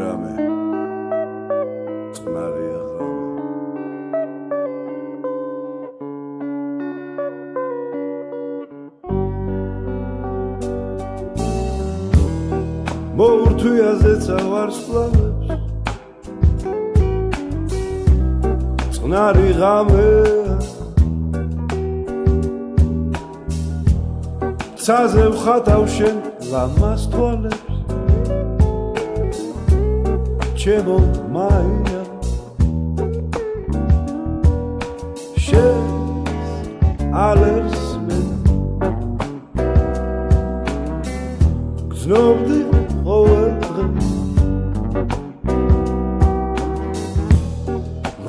რამე. წყნარია ხოლმე მოურთვიაზე წავარსლავებს წყნარი ღამე. ცაზე ვხატავ შენ ლამას თვალებს. ჩემო მაია შენ ალერს მე გზნობდი ყოველ დღე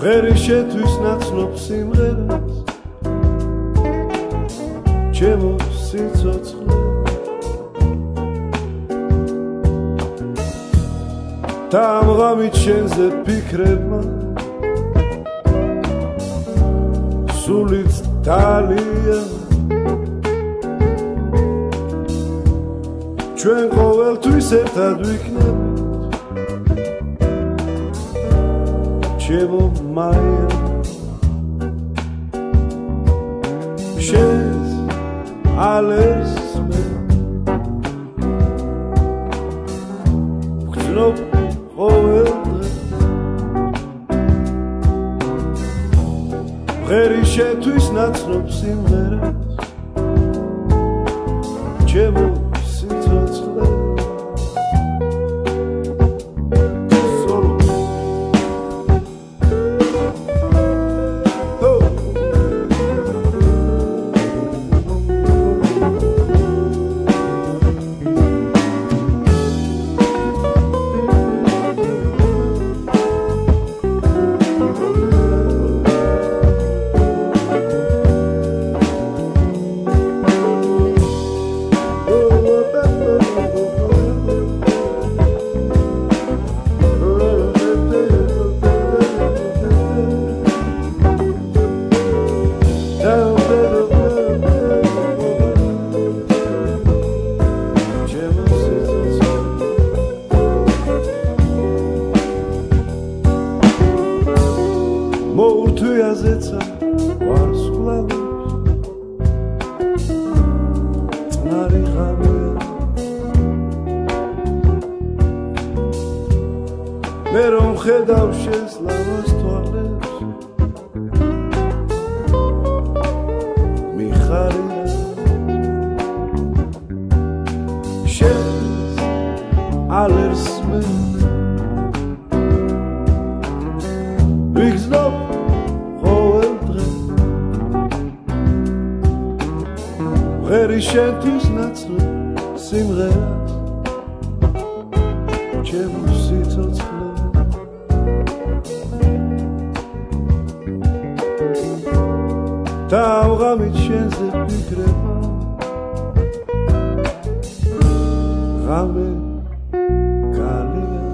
ღერი შეთვის ნაცნობ სიმღერას. ჩემო სიცოცხლე დამღამით შენზე ფიქრებმა. სულიც დალია. ჩვენ ყოველთვის ერთად ვიქნებით ჩემო მაია. შენს ალერს ღერი შეთვის ნაცნობ სიმღერას. ჩემო მოურთვიაზეცა ვარსკვლავებს. ნარი ღამე მე რომ ხედავ შენს ლამას თვალებს მიხარია შენს ალერს ბევრი შენთვის ნაცვლი სიმღერა. ჩემი სიცოცხლე. დავღამით შენზე ვფიქრება ღამე კალია